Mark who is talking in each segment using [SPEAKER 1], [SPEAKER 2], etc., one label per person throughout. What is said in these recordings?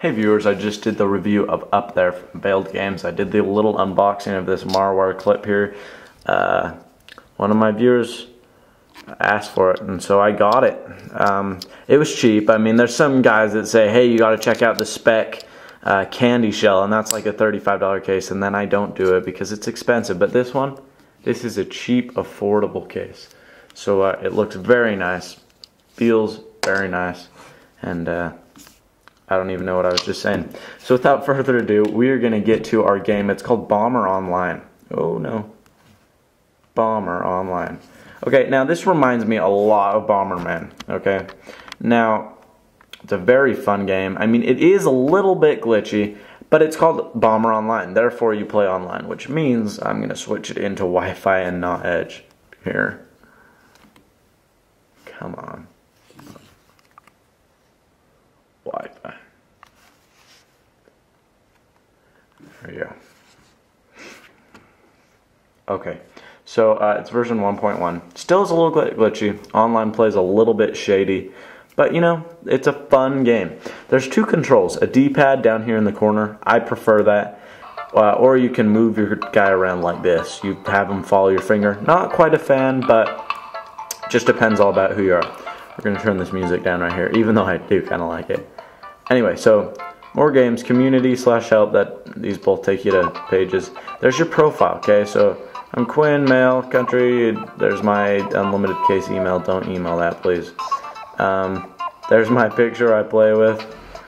[SPEAKER 1] Hey viewers, I just did the review of Up There from Bailed Games. I did the little unboxing of this Marware clip here. Uh, one of my viewers asked for it, and so I got it. Um, it was cheap. I mean, there's some guys that say, hey, you got to check out the Speck uh, candy shell, and that's like a $35 case, and then I don't do it because it's expensive. But this one, this is a cheap, affordable case. So uh, it looks very nice, feels very nice, and uh, I don't even know what I was just saying. So without further ado, we are going to get to our game. It's called Bomber Online. Oh no. Bomber Online. Okay, now this reminds me a lot of Bomberman. Okay, now it's a very fun game. I mean, it is a little bit glitchy, but it's called Bomber Online. Therefore, you play online, which means I'm going to switch it into Wi-Fi and not Edge. Here. Come on. Wi-Fi. There you go. Okay, so uh, it's version 1.1. Still is a little glitchy. Online plays a little bit shady, but you know, it's a fun game. There's two controls, a D-pad down here in the corner. I prefer that. Uh, or you can move your guy around like this. You have him follow your finger. Not quite a fan, but just depends all about who you are. We're going to turn this music down right here, even though I do kind of like it. Anyway, so more games, community slash help, that these both take you to pages. There's your profile, okay? So I'm Quinn, male, country, there's my unlimited case email. Don't email that, please. Um, there's my picture I play with.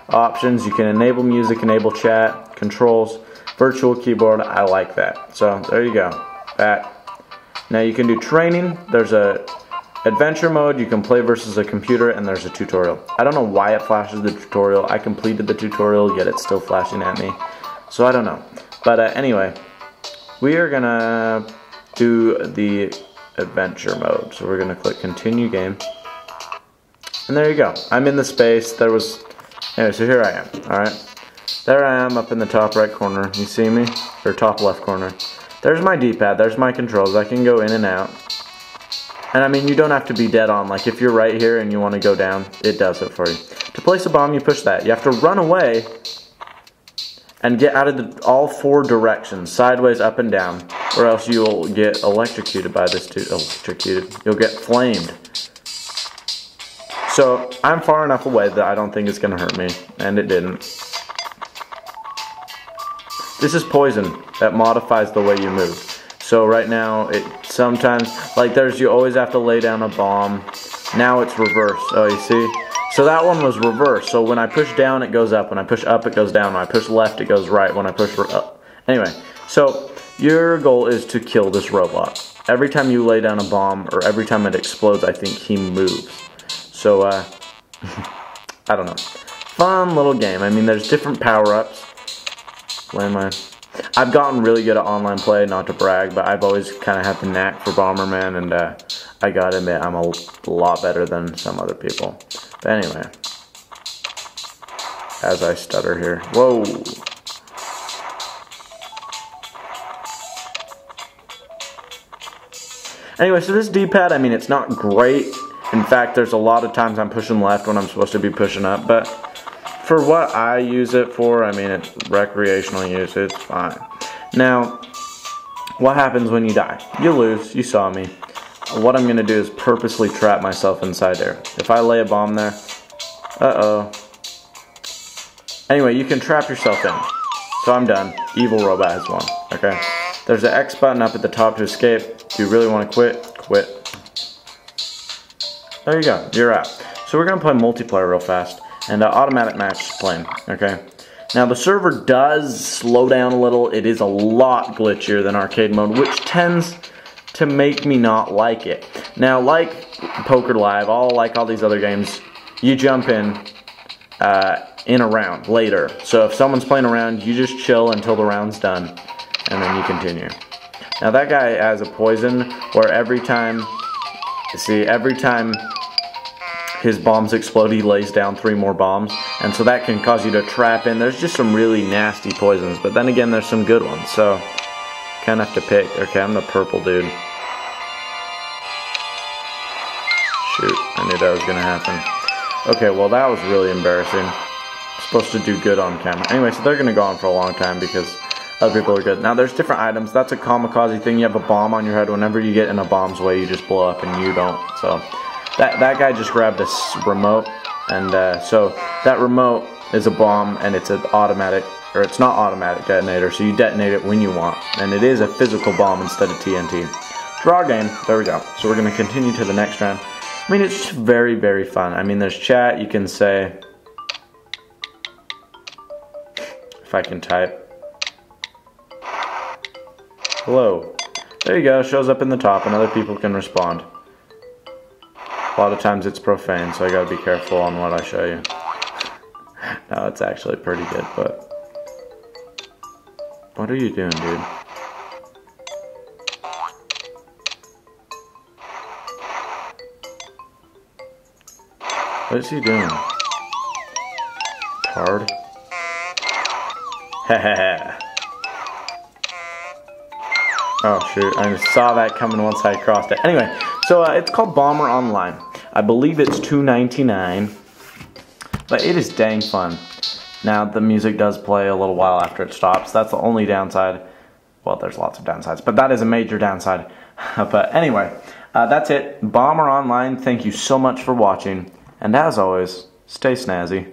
[SPEAKER 1] Options, you can enable music, enable chat, controls, virtual keyboard, I like that. So there you go, That. Now you can do training, there's a Adventure mode, you can play versus a computer, and there's a tutorial. I don't know why it flashes the tutorial. I completed the tutorial, yet it's still flashing at me. So I don't know. But uh, anyway, we are gonna do the adventure mode. So we're gonna click continue game. And there you go. I'm in the space. There was, anyway, so here I am, alright? There I am up in the top right corner. You see me? Or top left corner. There's my D-pad. There's my controls. I can go in and out. And I mean, you don't have to be dead on. Like, if you're right here and you want to go down, it does it for you. To place a bomb, you push that. You have to run away and get out of the, all four directions, sideways, up, and down, or else you'll get electrocuted by this too. Electrocuted. You'll get flamed. So, I'm far enough away that I don't think it's going to hurt me, and it didn't. This is poison that modifies the way you move. So right now, it sometimes, like there's, you always have to lay down a bomb. Now it's reverse. Oh, you see? So that one was reverse. So when I push down, it goes up. When I push up, it goes down. When I push left, it goes right. When I push up. Anyway, so your goal is to kill this robot. Every time you lay down a bomb, or every time it explodes, I think he moves. So, uh, I don't know. Fun little game. I mean, there's different power-ups. Landmine. I've gotten really good at online play, not to brag, but I've always kind of had the knack for Bomberman, and uh, I gotta admit, I'm a lot better than some other people. Anyway, as I stutter here. Whoa! Anyway, so this D-pad, I mean, it's not great. In fact, there's a lot of times I'm pushing left when I'm supposed to be pushing up, but for what I use it for, I mean, it's recreational use, it's fine. Now, what happens when you die? You lose, you saw me. What I'm gonna do is purposely trap myself inside there. If I lay a bomb there, uh-oh. Anyway, you can trap yourself in. So I'm done. Evil robot has won, okay? There's an X button up at the top to escape. If you really wanna quit, quit. There you go, you're out. So we're gonna play multiplayer real fast and uh, automatic match playing, okay? Now the server does slow down a little. It is a lot glitchier than arcade mode, which tends to make me not like it. Now, like Poker Live, all like all these other games, you jump in uh, in a round later. So if someone's playing around, you just chill until the round's done, and then you continue. Now that guy has a poison where every time, see, every time his bombs explode, he lays down three more bombs. And so that can cause you to trap in. There's just some really nasty poisons. But then again, there's some good ones. So, kind of have to pick. Okay, I'm the purple dude. Shoot, I knew that was going to happen. Okay, well that was really embarrassing. supposed to do good on camera. Anyway, so they're gonna go on for a long time because other people are good. Now there's different items. That's a kamikaze thing. You have a bomb on your head. Whenever you get in a bomb's way, you just blow up and you don't. So that that guy just grabbed a remote, and uh, so that remote is a bomb, and it's an automatic, or it's not automatic detonator. So you detonate it when you want, and it is a physical bomb instead of TNT. Draw game. There we go. So we're gonna continue to the next round. I mean, it's very, very fun. I mean, there's chat. You can say, if I can type, hello. There you go. Shows up in the top, and other people can respond. A lot of times it's profane, so I gotta be careful on what I show you. no, it's actually pretty good, but... What are you doing, dude? What is he doing? Hard. oh shoot, I saw that coming once I crossed it. Anyway, so uh, it's called Bomber Online. I believe it's $2.99, but it is dang fun. Now the music does play a little while after it stops. That's the only downside. Well, there's lots of downsides, but that is a major downside. but anyway, uh, that's it. Bomber Online, thank you so much for watching. And as always, stay snazzy.